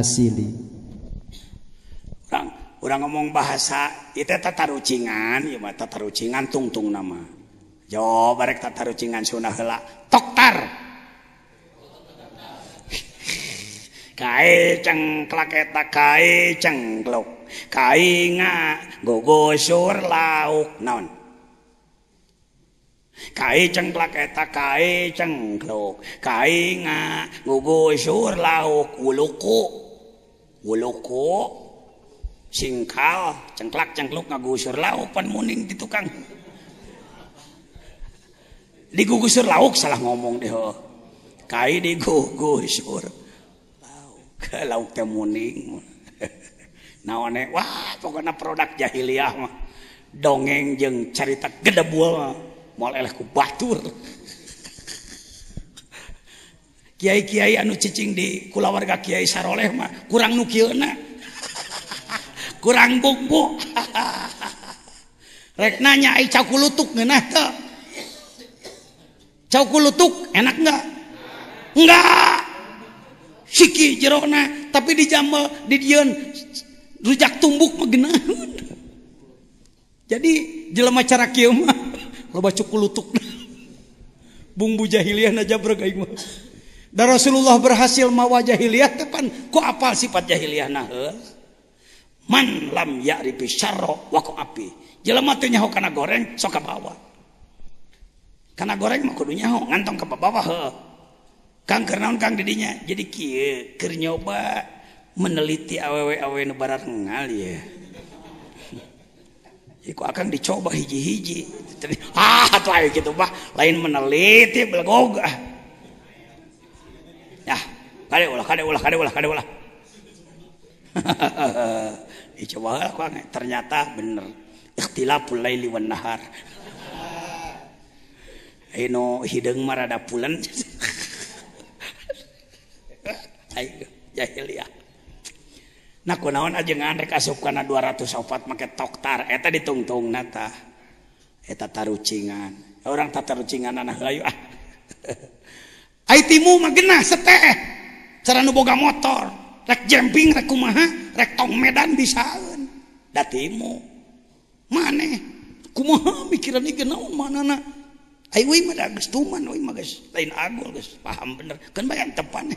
sili orang, orang ngomong bahasa itu tatarucingan ya mah tatarucingan tungtung nama jawab barek tatarucingan sunah heula toktar Kae cengklak kai kae cengklok. kai nga gogosur lauk non. Kae cengklak kai kae cengklok. kai nga gogosur lauk uluku. Uluku singkal cengklak cengkluk ngagusur lauk pan muning di tukang. digugusur lauk salah ngomong deh. Kai digugusur. muning e? produk jahiliyah dongeng je ceritadeleh Kyai-kiai anu cicing di kulawarga Kiai saroleh mah kurang kurangna nya lutuk enak nggak udah siki jerona tapi dijambel didieun rujak tumbuk mah jadi jelema cara kieu mah loba cukulutuk bumbu jahiliyah najab aing mah da Rasulullah berhasil mawa jahiliyah tepan ku apal sifat jahiliyah nah man lam ya'rifi syarra wa api jelema teu nyaho kana goreng sok ka bawah kana goreng mah kudu nyaho ngantong ka bawah heuh Kang kenaun Kang didinya jadi kia kernyoba meneliti awe-awe nebarat ngal ya. Iku akan dicoba hiji-hiji. Ah, tuh gitu bah, lain meneliti belgoga. Nah, ya, kade ulah, kade ulah, kade ulah, kade ulah. Dicoba lah kang, ternyata bener. Ikhtilaful laili wan nahar. Eno hidung marada pulen. hilonjerek as karena 200 ofat make totareta ditungtungtata rucingan orang tata rucingan anak Haiimu ah. cara boga motorrekpingrekuma rektong medan dis datimu maneh ku mikiran nih paham bener tepannya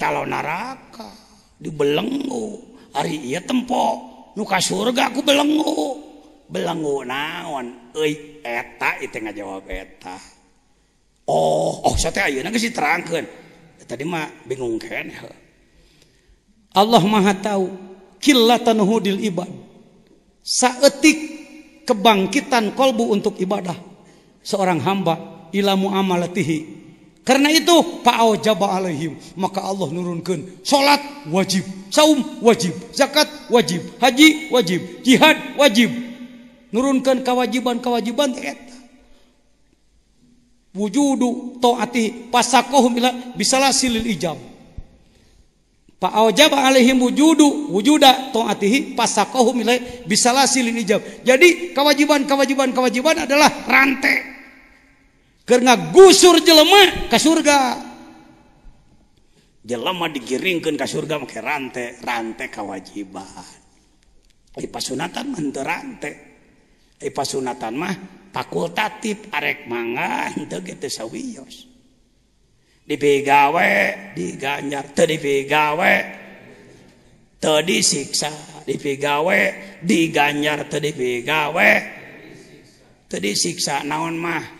calon neraka dibelenggu hari ia tempok nuka surga aku belenggu belenggu naon Ei eta itu jawab eta oh oh sate nanti si terangkan tadi mah bingung kan? Allah Maha tahu kilatan hudil ibad saetik kebangkitan kolbu untuk ibadah seorang hamba ilamu amalatihi karena itu fa'awjaba alaihim maka Allah nurunkan salat wajib, saum wajib, zakat wajib, haji wajib, jihad wajib. Nurunkan kewajiban-kewajiban eta. Wujudu taati pasakohum ila bisalah silil ijab. awajab alaihim wujudu wujuda taatihi pasakohum ila bisalah silil ijab. Jadi kewajiban-kewajiban kewajiban adalah rantai nga gusur jelemah ke surga digiringkan surgarantai rantai kewajibanunaatan mah fakultatip arek manganwe digajar te sia dipwe digajar dipwe te siksa naon mahaf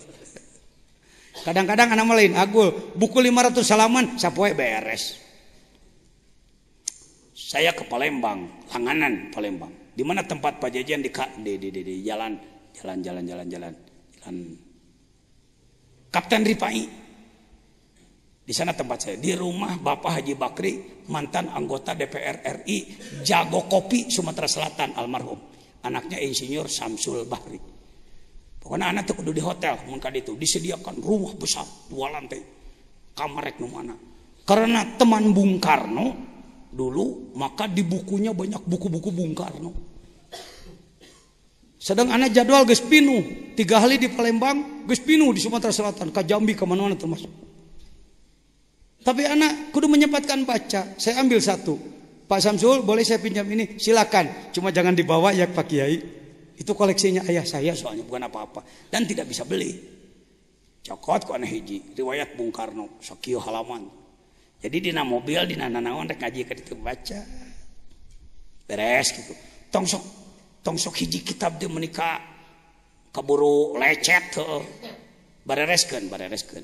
kadang-kadang anak lain agul buku 500 halaman sapoe beres saya ke Palembang Langanan Palembang di mana tempat pajajian di, di, di, di, di jalan jalan jalan jalan jalan jalan Kapten Ripai di sana tempat saya di rumah Bapak Haji Bakri mantan anggota DPR RI jago kopi Sumatera Selatan almarhum anaknya Insinyur Samsul Bahri Pokoknya anak itu kudu di hotel kadi itu disediakan rumah besar dua lantai kamar rek mana. Karena teman Bung Karno dulu maka di bukunya banyak buku-buku Bung Karno. Sedang anak jadwal Gus Pinu tiga kali di Palembang, Gus Pinu di Sumatera Selatan, ke Jambi ke mana-mana termasuk. Tapi anak kudu menyempatkan baca. Saya ambil satu. Pak Samsul, boleh saya pinjam ini? Silakan. Cuma jangan dibawa ya Pak Kiai. Itu koleksinya ayah saya soalnya bukan apa-apa dan tidak bisa beli. Cokot ku hiji riwayat Bung Karno sakio halaman. Jadi dina mobil dina nanaon rek ngaji ka ditu baca. Beres gitu. Tong sok hiji kitab dia menikah keburu lecet bereskan Barereskeun, barereskeun.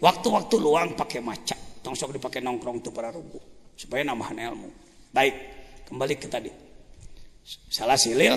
Waktu-waktu luang pakai maca. Tong dipakai nongkrong tuh para rubuh supaya nambahan ilmu. Baik, kembali ke tadi. Salah silil,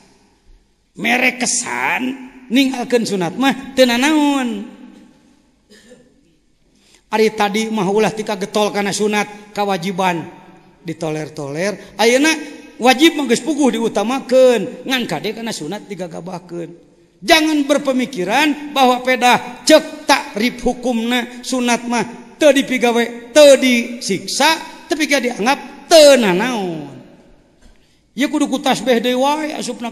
merek kesan ningken sunat mah ten naon Ari tadi maulah tiga getol karena sunat kewajiban ditoler-toler aak wajib menggespuguh diutamakan nganka karena sunat tiga jangan berpemikiran bahwa pedah cetak rip hukumna sunat mah dipigawe ter disiksa tapi dia dianggap tena naundutaswa asup na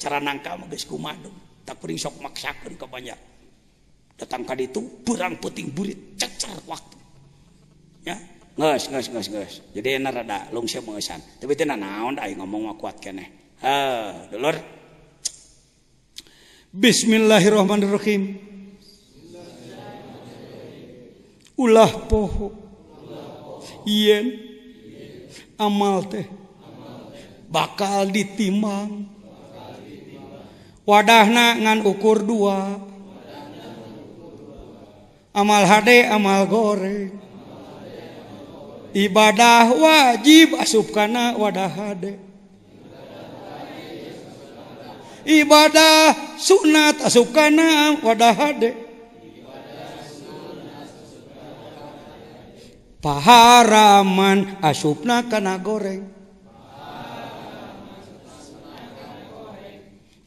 cara nangka gumadung tak pering sok maksakan ke banyak datang kali itu perang puting burit cecer waktu ya nges nges nges nges jadi enak rada lungsi mengesan tapi itu naon ayo ngomong mah kuat kene eh dulur Bismillahirrahmanirrahim ulah poho yen amal teh bakal ditimbang wadah nangan ukur 2 amal hadde amal goreng ibadah wajib asupkana wadah ibadah sunnat askana wadah paharaman asupna kana goreng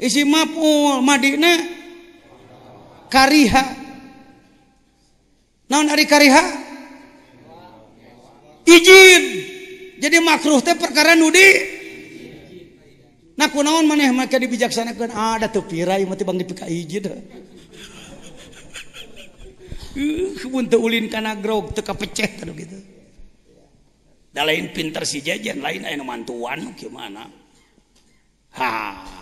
isi madina karha na karha izin jadi makruh perkaradi naon meneh dibijakksana kan ada tuh pi mati Banglin lain pinr si jajan lainan gimana haha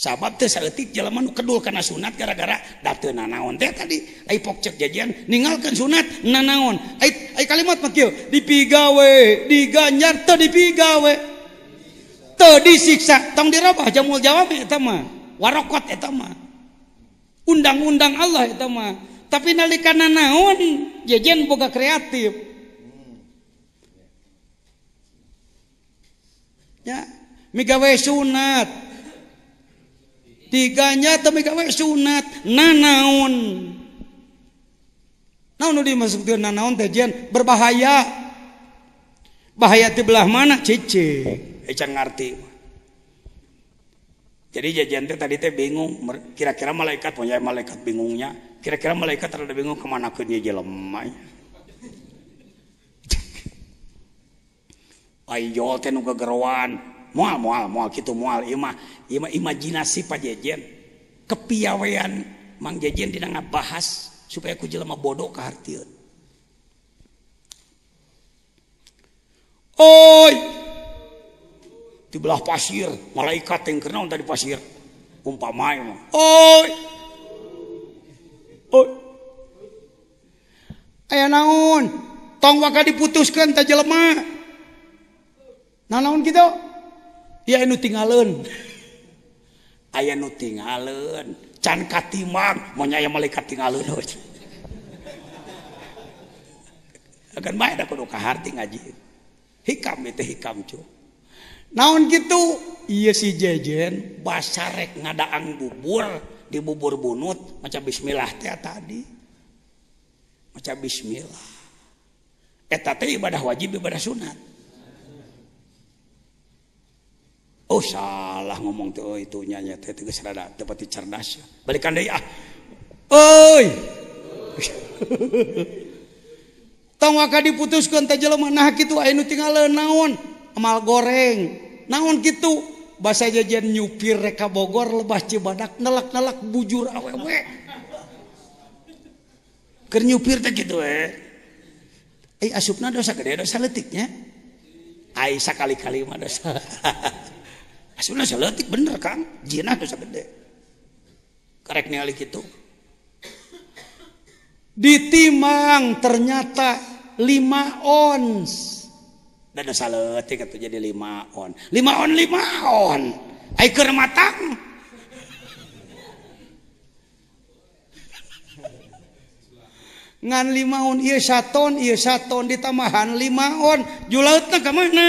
sahabat kedua karena sunat gara-garaon tadi ja meninggalkan sunat nanaon kalimat dipigawe diganyarta dipigawe tadi siks ta dir apa jamuljawab undang-undang Allah itumah tapi nalika nanaon jaan kreatif yawe sunat tiganya tapi gawe sunat nanaon naon nu dimaksudkeun nanaon tajian berbahaya bahaya di belah mana cece eca eh, ngarti jadi jajan teh tadi teh bingung kira-kira malaikat punya oh malaikat bingungnya kira-kira malaikat terlalu bingung kemana dia jelemai. Ya? Ayo tenung nu mual mual mual gitu mual Ima, ima, imajinasi pak jejen kepiawean mang jejen tidak ngabahas supaya ku jelema bodoh kehartian oi di belah pasir malaikat yang kenal tadi pasir umpama emang oi oi ayah naon tong waka diputuskan tak jelema nah naon gitu ya nu tinggalin ayah nu tinggalin can katimang mau nyaya malaikat tinggalin akan main ada kudu harti ngaji hikam itu hikam cu naon gitu iya si jejen basarek ngadaang bubur di bubur bunut macam bismillah teh tadi macam bismillah eta teh ibadah wajib ibadah sunat Oh, salah ngomong tuh oh, itu nyanya dapat cerdas tahu diputus tinggal naon amal goreng naon gitu bahasa jajan nyupir reka Bogor lebah ciak nalak-nalak bujur awe do Aisah kali-kali hahahaha saya seletik bener kan? Jinah dosa gede. Karek nialik itu. Ditimang ternyata lima ons. Dan Dada saletik itu jadi lima on. Lima on, lima on. Aiker matang. Ngan lima on, iya on, iya on, Ditamahan lima on. Julautnya kemana? Julautnya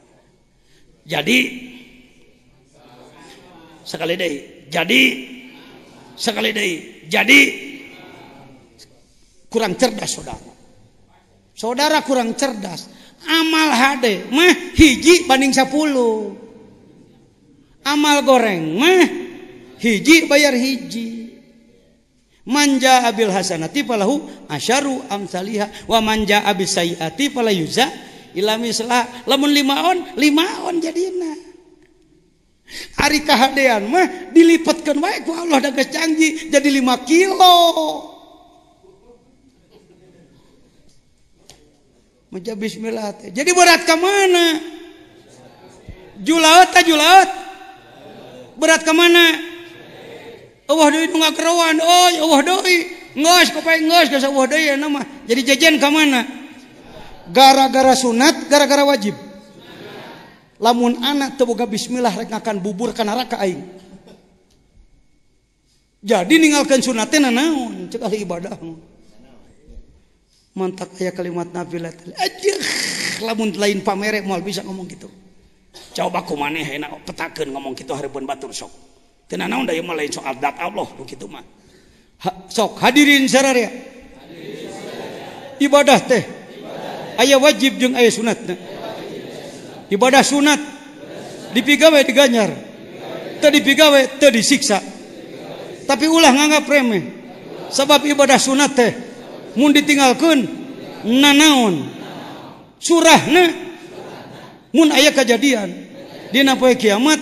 jadi Hai sekali de jadi sekali De jadi kurang cerdas saudara saudara kurang cerdas amal HDmah hiji Baningpul Hai amal gorengmah hiji bayar hiji manja Abil Hasanati palahu asharu amsiyaah wamanja Abis sayaati palayuza ilami ilamislah lamun limaon limaon jadina hari kahadean mah dilipatkan wae ku Allah dah kecanggi jadi lima kilo. Maja bismillah teh. Jadi berat ke mana? Julaot ta julaot? Berat ke mana? Allah deui nu ngakerawan, Oh, Allah Ngos Ngeus kopae ngos geus Allah deui nama. Anu jadi jajan ke mana? gara-gara sunat gara-gara wajib lamun anak teboga bismillah rek akan bubur kana raka aing jadi ninggalkan sunatnya naon cek ahli ibadah mantak aya kalimat latih. aja lamun lain pamere moal bisa ngomong gitu coba ku maneh nak petakeun ngomong gitu hareupeun batur sok teu naon da mah lain soal dat Allah begitu mah sok hadirin sararea ibadah teh ayah wajib jeung ayat sunat ibadah sunat dipigawai tigajarigawa tadi dis siiksa tapi ulah ngaanggap remeh sebab ibadah sunat tehmun ditingalkannaon surah aya kejadian dinapa kiamat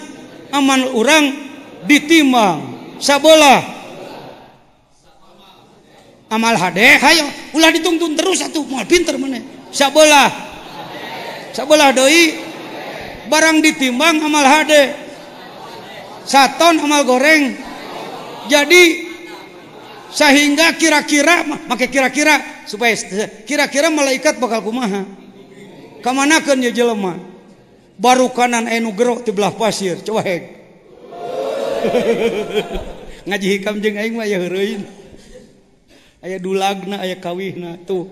amal orang ditimbang sabola amal hadeh ulah ditunun terus satu mua pinter meneh sabola sabola Doi barang ditimbang amal hade satn amal goreng jadi sehingga kira-kira maka kira-kira supaya kira-kira malaikat bakal kumaha kemanakan ya Jeleman baru kanan enugrok dibelah pasir ngaji kamjeng ya aya dulugna aya kawinna tuh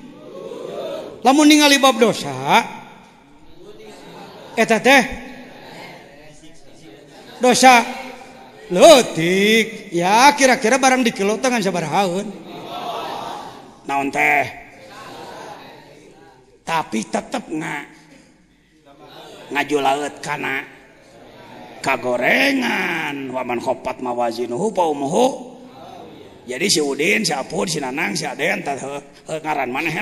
namun meninggal libab dosa dosa lutik ya kira-kira barang di kelutan sabar tahun naon teh tapi tetep nggak ngaju laut karena kagorengankhopat mawa jadi si Udin punanang mana he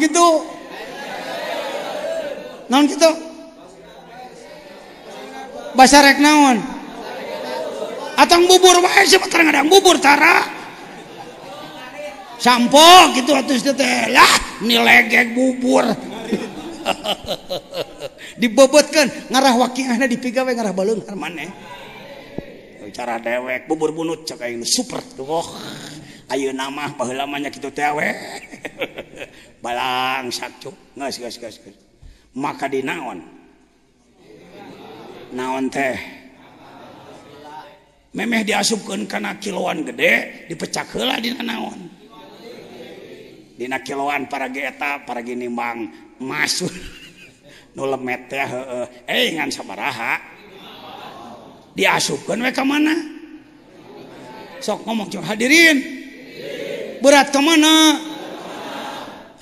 gitu bahasarekonang bubur buburspo gituleg bubur dibobotkan narah waki di ngarah balun cara dewek bubur bunuut super Ayo nama pelamannya gitu tewek maka di naon teh diasukan karena kiloan gede dipecahlah naon Di kiloan para Geta para gini bank masuk 0 meterha eh, dias mereka mana sok ngomong hadirin berat kemana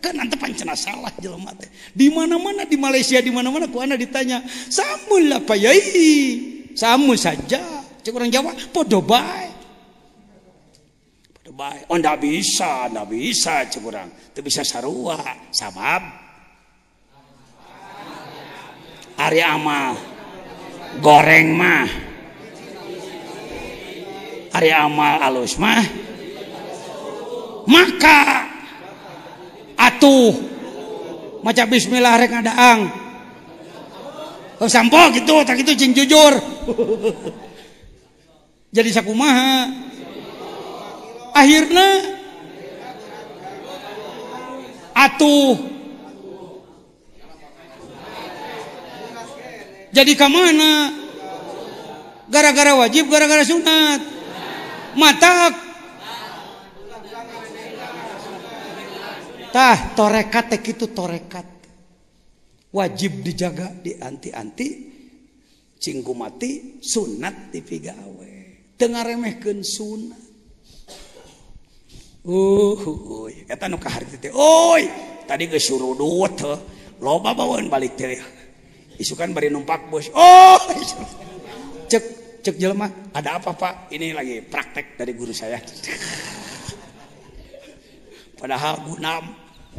kan nanti pancana salah jelema teh. Di mana-mana di Malaysia di mana-mana ku anak ditanya, "Samun lah Pak Yai." Samun saja. Cek orang Jawa podo bae. Podo Oh ndak bisa, ndak bisa cek orang. Teu bisa sarua, sabab Ari amal goreng mah Ari amal alus mah maka atuh maca bismillah rek ngadaang oh, sampo gitu tak gitu jin jujur jadi sakumaha akhirnya atuh jadi kemana? gara-gara wajib gara-gara sunat matak tah torekat teh itu torekat wajib dijaga dianti-anti cingku mati sunat dipigawe tengah remehkan sunat uh kata nu kaharti teh oi tadi geus surudut heuh loba bawaan balik teh isukan bari numpak bos oh cek cek jelema ada apa pak ini lagi praktek dari guru saya padahal gunam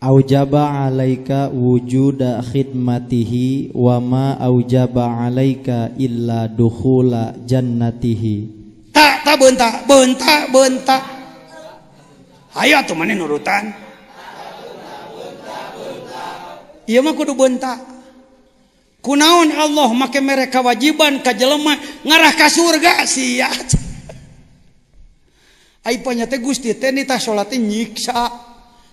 aujaba alaika wujuda khidmatihi wa ma aujaba alaika illa dukhula jannatihi tak tak benta benta benta ayo atuh mana nurutan iya mah kudu benta kunaon Allah make mereka wajiban ka jelema ngarah ka surga sia Aipanya panyate Gusti teh nita salate nyiksa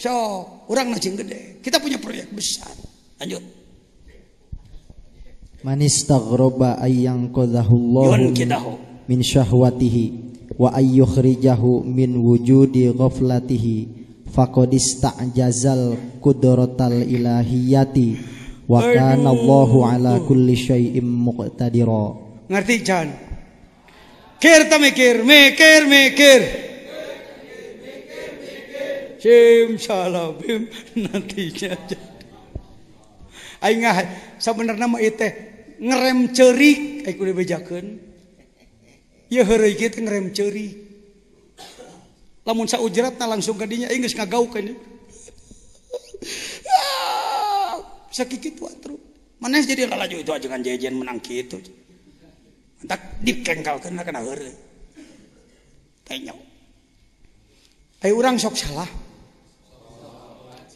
So, orang najing gede. Kita punya proyek besar. Lanjut. Manistaghroba ayyang qadahullahu min syahwatihi wa ayyukhrijahu min wujudi ghaflatihi faqadista'jazal qudratal ilahiyati wa kana Allahu ala kulli syai'im muqtadira. Ngerti, Jan? Mikir, mikir, mikir, mikir sim salabim nantinya aing sebenarnya mah itu ngerem cerik aing kudu bejakeun ya heureuy kita ngerem cerik lamun saujratna langsung ka dinya aing geus ngagaukeun ah, sakit tua terus mana jadi lalaju itu aja kan jajan menang itu tak dikengkalkan nah kena kena hari tanya Ayo orang sok salah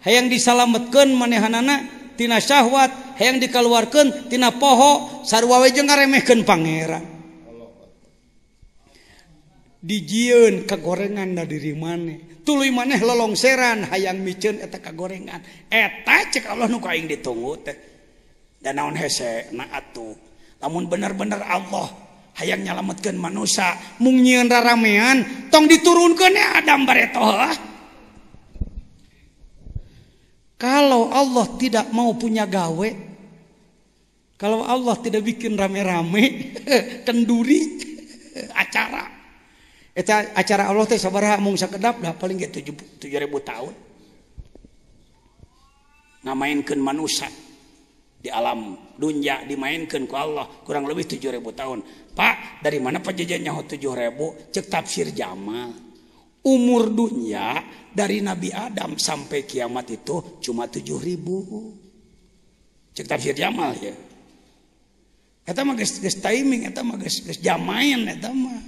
hay yang disalamatkan manehan-anaktina syahwat hay yang dikaluarkan tina pohok sarrwa wejeng nga remehken Pangera dijiun kagorengan diri maneh tulu maneh lolong seran hayang miun eta ka gorengan eta cek Allah mukain ditunggu dan naun he namun benar-er Allah hayang nyalamatkan manusia mungnyiun raramian tong diturunkan e Adam bare tolah Kalau Allah tidak mau punya gawe, kalau Allah tidak bikin rame-rame, kenduri acara. Eta acara Allah teh sabaraha mung sakedap dah paling ge 7000 tahun. Ngamainkeun manusia di alam dunia dimainkan ku Allah kurang lebih 7000 tahun. Pak, dari mana pejajannya 7000? Cek tafsir Jamal umur dunia dari Nabi Adam sampai kiamat itu cuma tujuh ribu. Cek tafsir Jamal ya. Eta mah geus geus timing, eta mah geus geus jamain eta mah.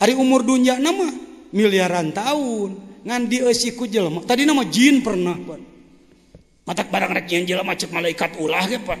Hari umur dunia nama miliaran tahun ngan dieu siku jelema. Tadi nama jin pernah, Pan. Matak barang rek nyeun jelema cek malaikat ulah ke pak.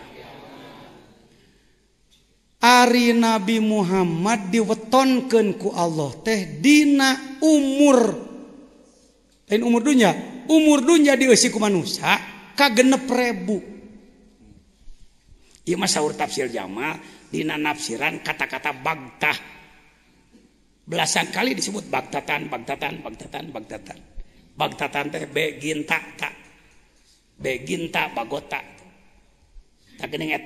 hari Nabi Muhammad diwetonkenku Allah tehdina umur umurdunya umurnyaman Kap rebuur tafsir jamaldina nafsiran kata-kata Bagta belasan kali disebut Bagdatan Bagdatan Bagdatan Bagdatan Bagtatan teh begin tak tak begin tak bagota Eh, eh,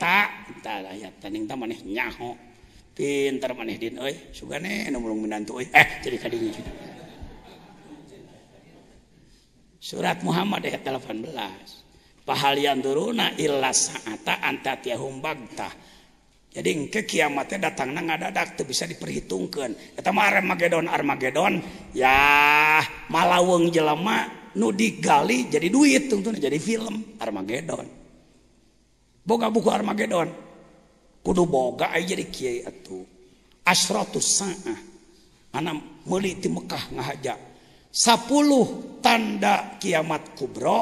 surat Muhammad ayat 18 pahallian turuna hum jadi ke kiamatnya datang ada bisa diperhitungkan ke Magagedon Armagedon ya malah wong jelama nudigali jadi duit tentu menjadi film Armagedon boga buku Armageddon kudu boga aja jadi kiai atuh asratus sa'ah anak meliti Mekah ngahaja sepuluh tanda kiamat kubro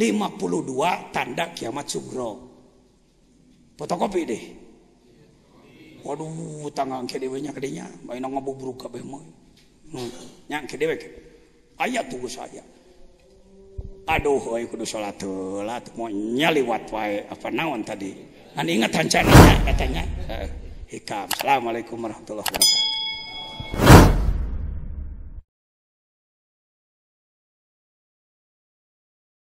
lima puluh dua tanda kiamat sugro fotokopi deh waduh tanggang ke dewe nya kedenya main ngabuburuk kabeh moy hmm. nyang ke dewe ayat saya aduh oi kudu salat lah mau nyaliwat wae apa naon tadi an ingat hancana katanya hikam assalamualaikum warahmatullahi wabarakatuh